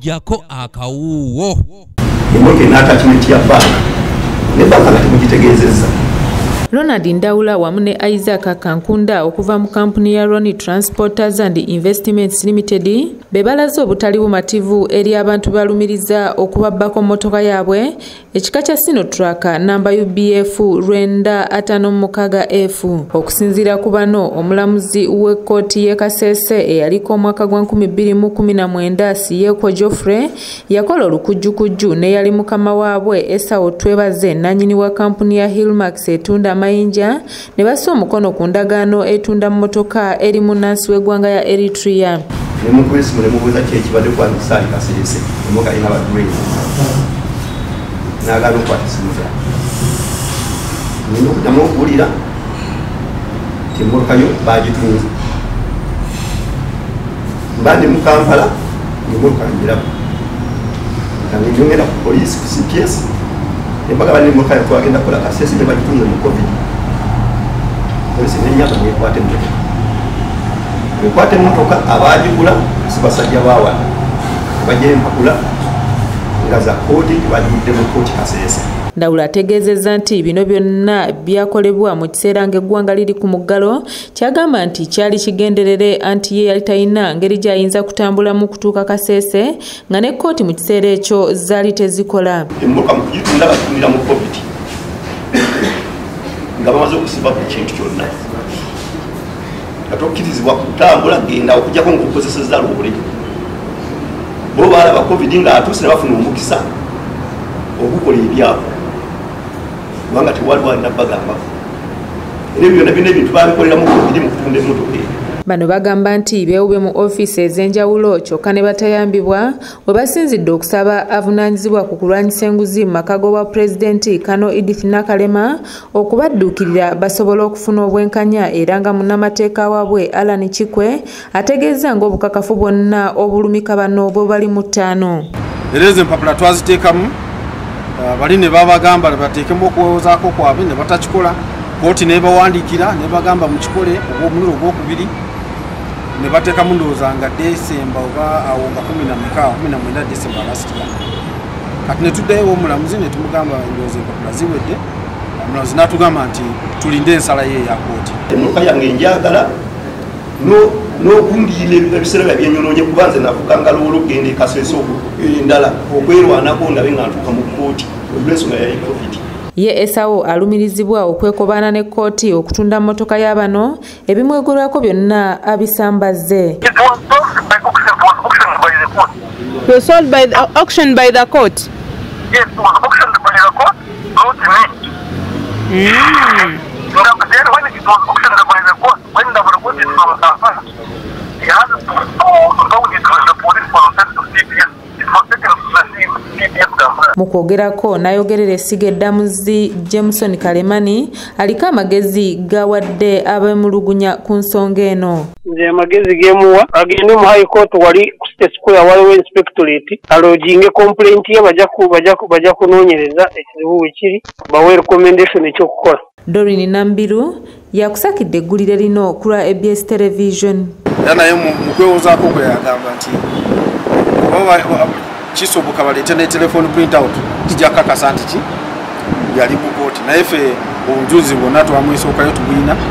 jako akawuuwo emmotoka ena attachment ya banka ne banka nga temugitegeezezza ronald ndawula wamu ne isaac kankunda okuva mu kampuni ya roni transporters and investments limited be balaze obutali bumativu eri abantu balumiriza okubabbako mmotoka yaabwe ekika kya sinotrak namba ubf lwenda ataano mukaaga f. Okusinziira ku bano omulamuzi w'ekkooti y'e kasese eyaliko omwaka gwa 2019 siyeeko joffrey yakola olukujjukujju n'eyali mukama waabwe esawo twebaze nannyini wa kampuni ya hillmax etunda amayinja ne bassa omukono ku ndagaano etunda mmotoka eri munnansi w'eggwanga ya eritrea. Ne mukwesimu ne mubuuza ki ekibadde kwani kusaali kaserese emmotoka ina badurezi naagala zange nina okuddamu okuwulira ti emmotoka yo bagitunze mba ndi mu kampala ngaemmotoka ngirabu nga nenyongera ku poliisi ku cps embaga bali emmotoka yatwagenda kukola kasesi ne bagitunze mu covid. Polisi nenyamba nekwata emmotoka ekwata emmotoka abagigula si basajja bawala bajja empapula nga za kooti bagidde mu kooti kaseese ndawula ategeezezza nti bino byonna byakolebwa mu kiseera ng'eggwanga liri ku muggalo. Kyagamba nti kyali kigenderere anti ye yali talina ngeri gy'ayinza kutambulamu kutuuka kaseese nga ne kkooti mu kiseera ekyo zaali tezikola. Emmotoka mu kugitunda batundira mu covid. Nga bamaze okusiba buli kintu kyonna. Nga tokkirizibwa kutambula genda okujjako ngaokozeseza loole bo balaba covid nga atuuse ne bafuna omukisa okukola ebyabo kubanga tewali walina bagambako era ebyo byonna byonna ebintu babikoleramu covid mu kutunda emmotoka eyo. Bano bagamba nti beewubye mu ofiisi ez'enjawulo kyokka ne batayambibwa we basinzidde okusaba avunaanyizibwa ku kulwanyisa enguzi mu maka g'obwa pulezidenti kano edith nakalema okubadduukirira basobole okufuna obwenkanya era nga munnamateeka waabwe alan kikwe ategeeza ng'obukakafu bwonna obulumika bano bwe bali mu ttaano. Era ezo empapula twaziteekamu bali ne babagamba bateekemu okuwewozaako kwabwe ne batakikola. Kooti nebawandiikira nebagamba mukikole ogwomululo ogwokubiri ne bateekamu ndowooza nga desemba oba awo nga 19 desemba lasitira kati netuddayo omulamuzi netumugamba ndowooza empapula ziwedde omulamuzi natugamba nti tulinde ensala ye eya kooti emmotoka yange njagala n'okundiyira ebiseera bya byenyonoonye kuba nze navuganga loolo okgenda ekaseesa endala okwerwanako nga ntuuka mu kooti olw'ensonga yali covid ye esawo alumirizibwa okwekobaana ne kkooti okutunda mmotoka ya bano ebimwegolwako byonna abisambazze It was sold by the auction by the court. Yes, it was auctioned by the court, not me. Mm. Now, then when it was auctioned by the court, mu kwogerako n'ayogerera essiga eddamuzi jameson kalemani aliko amagezi gawadde abemulugunya ku nsonga eno. Nze amagezi gemuwa agende mu high court wali ku state square waliwo inspectorate aloginge complaint ye bajja ku- bajja ku- bajja kunoonyereza ekizibu wekiri bawe recommendation ekyokukola. Dorin nambiru yakusakidde eggulire lino ku lwa abs television. Era naye mu kwewozaako kwe yagamba nti kisoboka baleete ne telefone print out. Kijja kakasa nti ki? Yali mu kooti naye ffe obujulizi bwonna twamwisookayo tubuyina